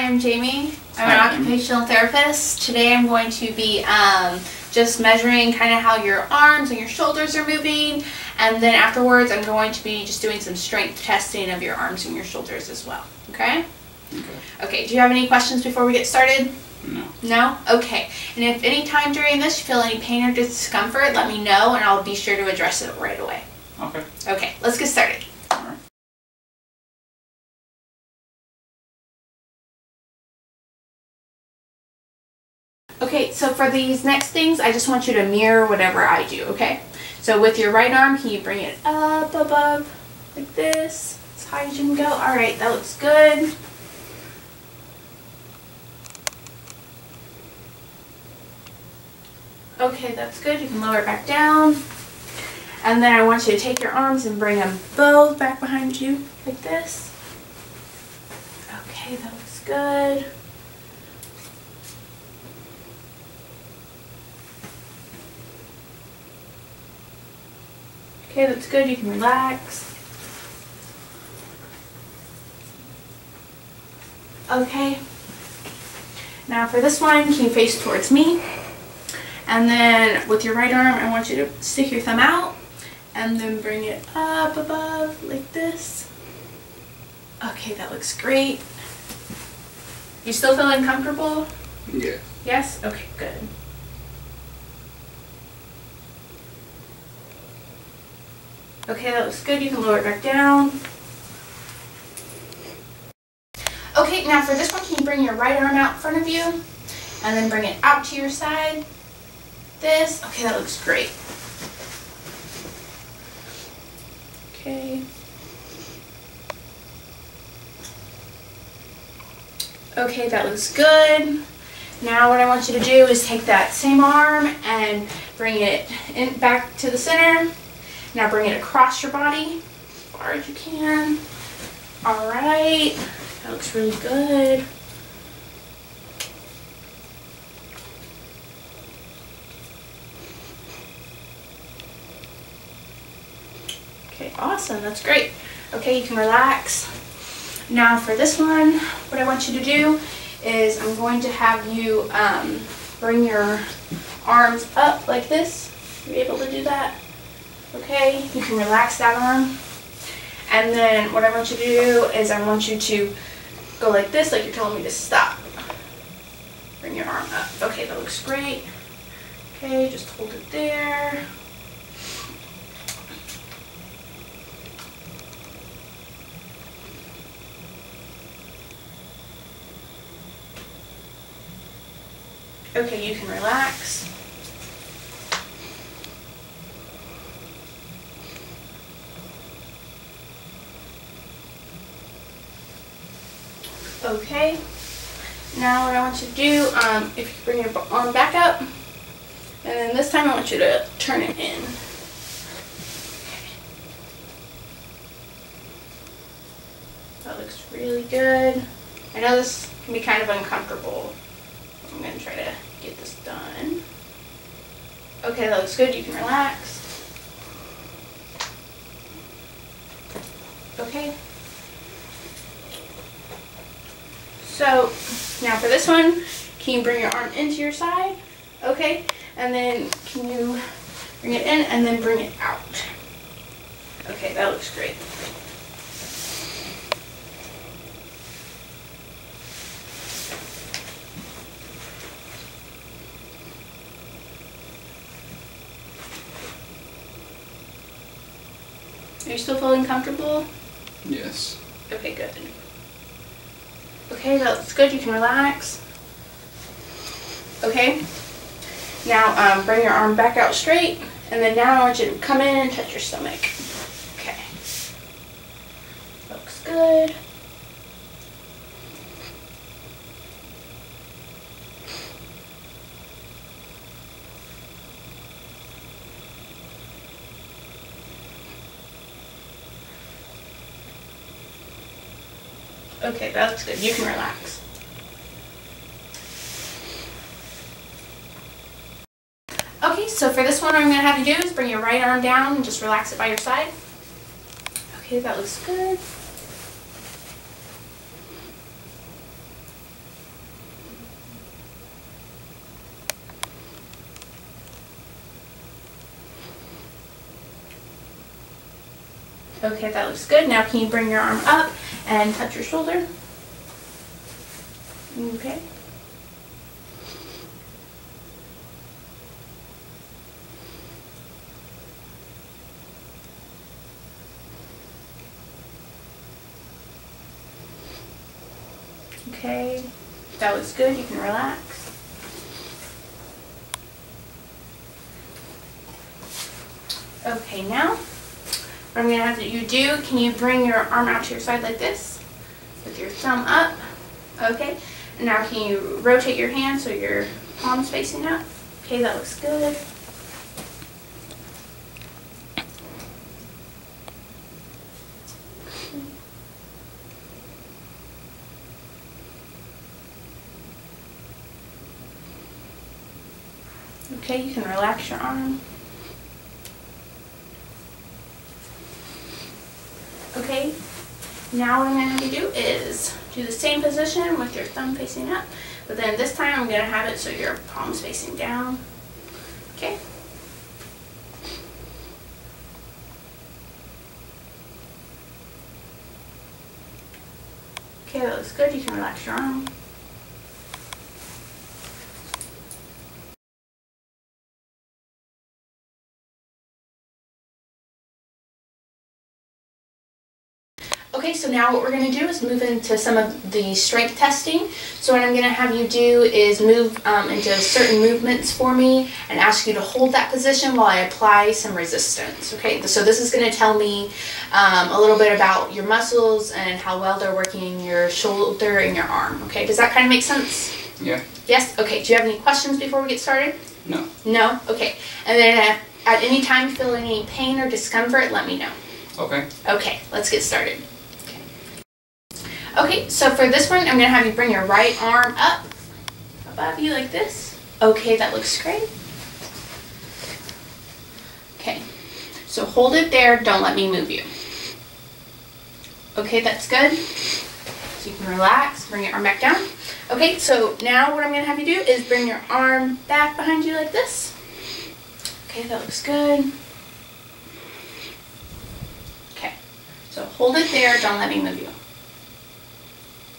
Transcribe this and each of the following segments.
I'm Jaimie. I'm Hi, an occupational therapist. Today I'm going to be um, just measuring kind of how your arms and your shoulders are moving. And then afterwards, I'm going to be just doing some strength testing of your arms and your shoulders as well. Okay? Okay. Okay, do you have any questions before we get started? No. No? Okay. And if any time during this you feel any pain or discomfort, let me know and I'll be sure to address it right away. Okay. Okay, let's get started. So for these next things, I just want you to mirror whatever I do, okay? So with your right arm, can you bring it up above like this, as high as you can go? All right, that looks good. Okay, that's good. You can lower it back down. And then I want you to take your arms and bring them both back behind you like this. Okay, that looks good. Okay, that's good. You can relax. Okay. Now for this one, can you face towards me? And then with your right arm, I want you to stick your thumb out and then bring it up above like this. Okay, that looks great. You still feeling comfortable? Yeah. Yes? Okay, good. Okay, that looks good. You can lower it back down. Okay, now for this one, can you bring your right arm out in front of you? And then bring it out to your side. This. Okay, that looks great. Okay. Okay, that looks good. Now what I want you to do is take that same arm and bring it in back to the center. Now bring it across your body as far as you can. All right, that looks really good. Okay, awesome, that's great. Okay, you can relax. Now for this one, what I want you to do is I'm going to have you um, bring your arms up like this. You able to do that? Okay, you can relax that arm. And then what I want you to do is I want you to go like this, like you're telling me to stop. Bring your arm up. Okay, that looks great. Okay, just hold it there. Okay, you can relax. Okay. Now what I want you to do, um, if you bring your arm back up, and then this time I want you to turn it in. That looks really good. I know this can be kind of uncomfortable. I'm gonna try to get this done. Okay, that looks good. You can relax. Okay. So now for this one, can you bring your arm into your side? Okay, and then can you bring it in and then bring it out? Okay, that looks great. Are you still feeling comfortable? Yes. Okay, good. Okay, that's good. You can relax. Okay. Now, um, bring your arm back out straight, and then now I want you to come in and touch your stomach. Okay. Looks good. Okay, that looks good. You can relax. Okay, so for this one, what I'm going to have you do is bring your right arm down and just relax it by your side. Okay, that looks good. Okay, that looks good. Now can you bring your arm up and touch your shoulder? Okay. Okay, that looks good. You can relax. Okay, now what I'm going to have you do, can you bring your arm out to your side like this with your thumb up? Okay, and now can you rotate your hand so your palm's facing up? Okay, that looks good. Okay, you can relax your arm. Okay, now what I'm going to do is do the same position with your thumb facing up, but then this time I'm going to have it so your palm's facing down. Okay. Okay, that looks good. You can relax your arm. Okay, so now what we're going to do is move into some of the strength testing. So what I'm going to have you do is move um, into certain movements for me and ask you to hold that position while I apply some resistance. Okay, so this is going to tell me um, a little bit about your muscles and how well they're working in your shoulder and your arm. Okay, does that kind of make sense? Yeah. Yes? Okay, do you have any questions before we get started? No. No? Okay, and then at, at any time you feel any pain or discomfort, let me know. Okay. Okay, let's get started. Okay, so for this one, I'm going to have you bring your right arm up above you like this. Okay, that looks great. Okay, so hold it there. Don't let me move you. Okay, that's good. So you can relax, bring your arm back down. Okay, so now what I'm going to have you do is bring your arm back behind you like this. Okay, that looks good. Okay, so hold it there. Don't let me move you.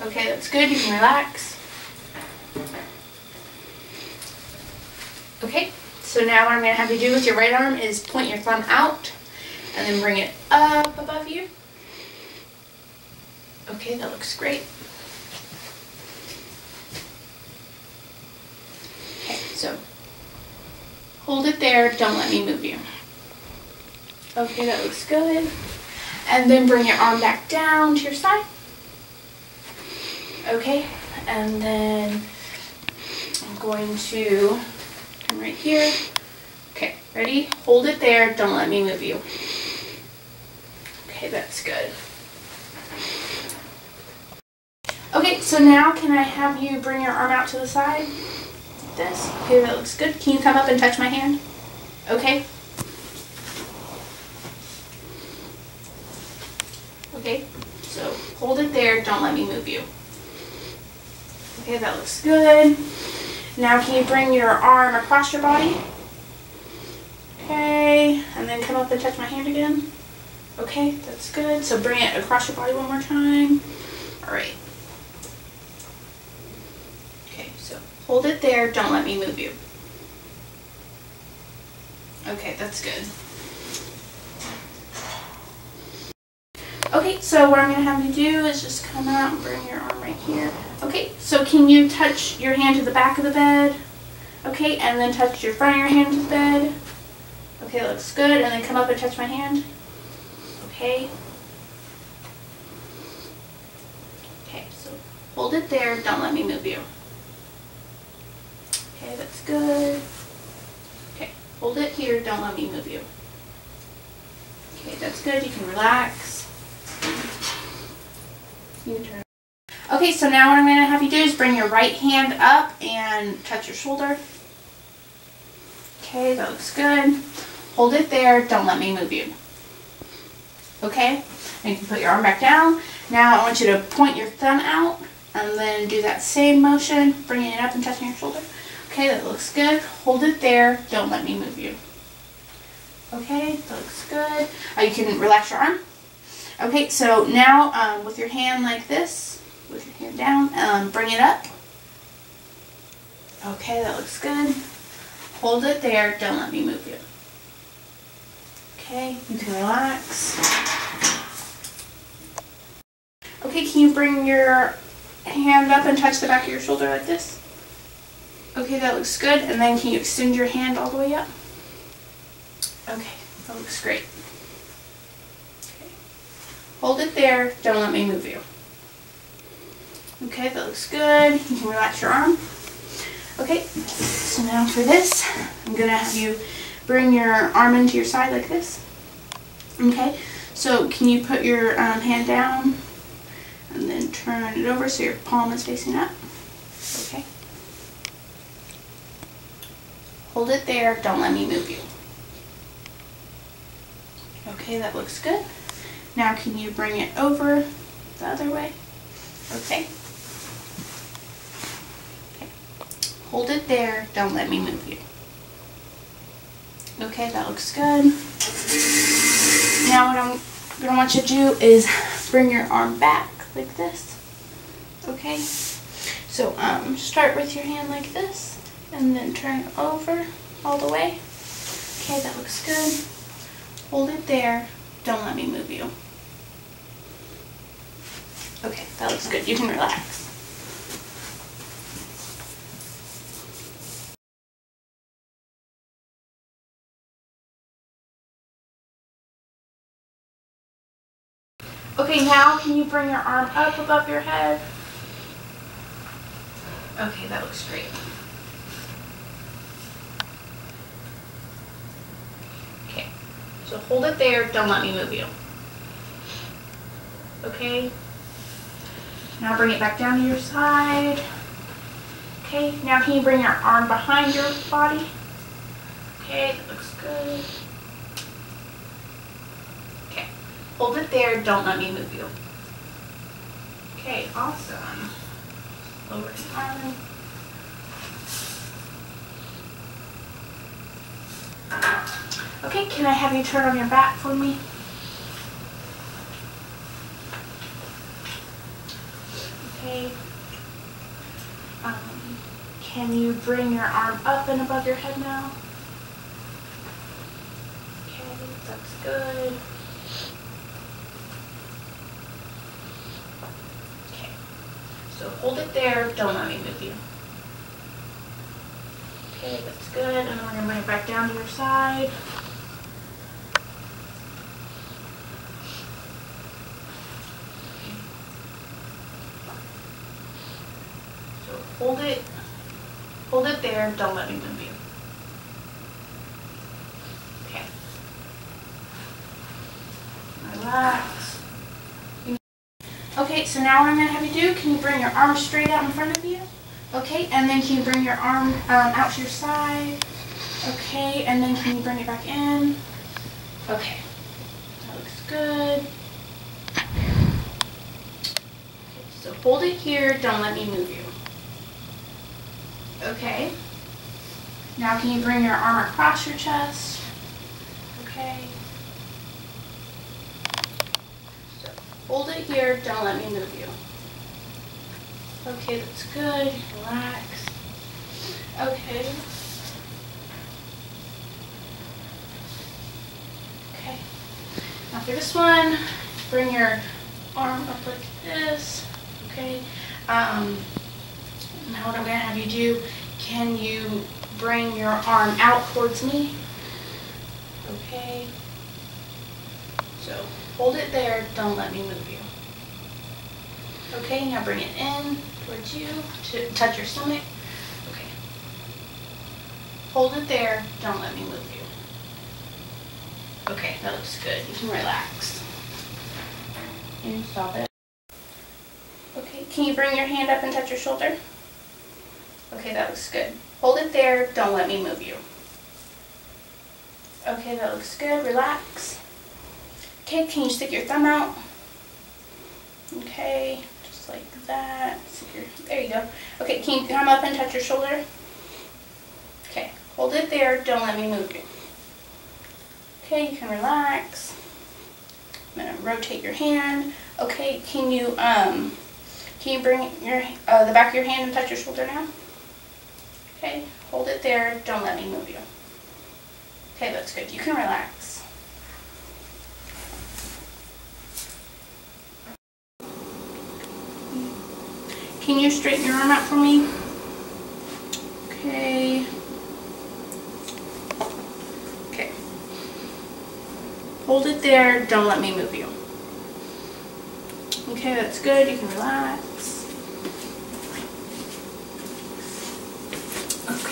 Okay, that's good. You can relax. Okay, so now what I'm going to have you do with your right arm is point your thumb out and then bring it up above you. Okay, that looks great. Okay, so hold it there. Don't let me move you. Okay, that looks good. And then bring your arm back down to your side. Okay, and then I'm going to come right here. Okay, ready? Hold it there. Don't let me move you. Okay, that's good. Okay, so now can I have you bring your arm out to the side? This. Okay, that looks good. Can you come up and touch my hand? Okay. Okay, so hold it there. Don't let me move you. Okay, that looks good. Now can you bring your arm across your body? Okay, and then come up and touch my hand again. Okay, that's good. So bring it across your body one more time. All right. Okay, so hold it there. Don't let me move you. Okay, that's good. Okay, so what I'm going to have you do is just come out and bring your arm right here. Okay, so can you touch your hand to the back of the bed? Okay, and then touch your front of your hand to the bed. Okay, looks good. And then come up and touch my hand. Okay. Okay, so hold it there. Don't let me move you. Okay, that's good. Okay, hold it here. Don't let me move you. Okay, that's good. You can relax. Turn. Okay, so now what I'm going to have you do is bring your right hand up and touch your shoulder. Okay, that looks good. Hold it there. Don't let me move you. Okay, and you can put your arm back down. Now I want you to point your thumb out and then do that same motion, bringing it up and touching your shoulder. Okay, that looks good. Hold it there. Don't let me move you. Okay, that looks good. Uh, you can relax your arm. Okay, so now um, with your hand like this, with your hand down, um, bring it up. Okay, that looks good. Hold it there, don't let me move you. Okay, you can relax. Okay, can you bring your hand up and touch the back of your shoulder like this? Okay, that looks good. And then can you extend your hand all the way up? Okay, that looks great. Hold it there, don't let me move you. Okay, that looks good. You can relax your arm. Okay, so now for this, I'm gonna have you bring your arm into your side like this. Okay, so can you put your um, hand down and then turn it over so your palm is facing up? Okay. Hold it there, don't let me move you. Okay, that looks good. Now can you bring it over the other way? Okay. Hold it there. Don't let me move you. Okay, that looks good. Now what I'm going to want you to do is bring your arm back like this. Okay? So um, start with your hand like this and then turn over all the way. Okay, that looks good. Hold it there. Don't let me move you. Okay, that looks good. You can relax. Okay, now can you bring your arm up above your head? Okay, that looks great. Okay, so hold it there, don't let me move you. Okay, now bring it back down to your side. Okay, now can you bring your arm behind your body? Okay, that looks good. Okay, hold it there, don't let me move you. Okay, awesome. Arm. Okay, can I have you turn on your back for me? Okay. Um, can you bring your arm up and above your head now? Okay, that's good. Okay, So hold it there, don't let me move you. Okay, that's good. And then we're going to bring it back down to your side. So hold it, hold it there, don't let me move you. Okay. Relax. Okay, so now what I'm going to have you do, can you bring your arm straight out in front of you? Okay, and then can you bring your arm um, out to your side? Okay, and then can you bring it back in? Okay, that looks good. Okay, so hold it here, don't let me move you. Okay, now can you bring your arm across your chest? Okay. So Hold it here, don't let me move you. Okay, that's good. Relax. Okay. Okay. Now for this one, bring your arm up like this. Okay. Um, now what I'm going to have you do, can you bring your arm out towards me? Okay. So Hold it there, don't let me move you. Okay, now bring it in towards you to touch your stomach. Okay. Hold it there, don't let me move you. Okay, that looks good. You can relax. And stop it. Okay, can you bring your hand up and touch your shoulder? Okay, that looks good. Hold it there, don't let me move you. Okay, that looks good. Relax. Okay, can you stick your thumb out? Okay, just like that. Your, there you go. Okay, can you come up and touch your shoulder? Okay, hold it there. Don't let me move you. Okay, you can relax. I'm gonna rotate your hand. Okay, can you um, can you bring your uh, the back of your hand and touch your shoulder now? Okay, hold it there. Don't let me move you. Okay, that's good. You can relax. Can you straighten your arm out for me? Okay. Okay. Hold it there. Don't let me move you. Okay, that's good. You can relax.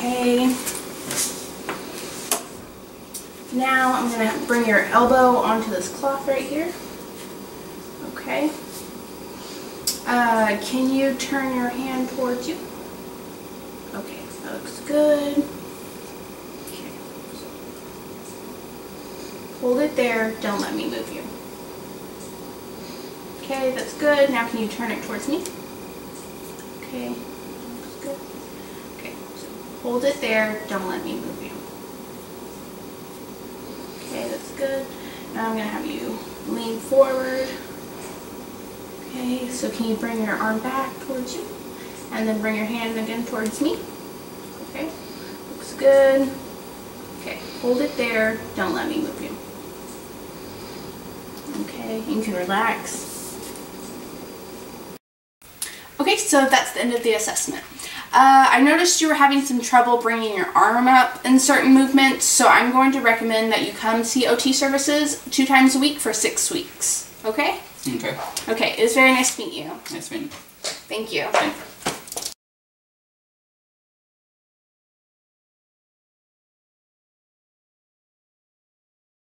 Okay. Now I'm going to bring your elbow onto this cloth right here. Okay. Uh, can you turn your hand towards you? Okay, that looks good. Okay. Hold it there. Don't let me move you. Okay, that's good. Now can you turn it towards me? Okay, looks good. Okay, so hold it there. Don't let me move you. Okay, that's good. Now I'm going to have you lean forward. Okay, so can you bring your arm back towards you? And then bring your hand again towards me. Okay, looks good. Okay, hold it there. Don't let me move you. Okay, you can relax. Okay, so that's the end of the assessment. Uh, I noticed you were having some trouble bringing your arm up in certain movements, so I'm going to recommend that you come see OT services two times a week for six weeks. Okay? Okay. Okay, it was very nice to meet you. Nice meeting you. Thank you. Thank you.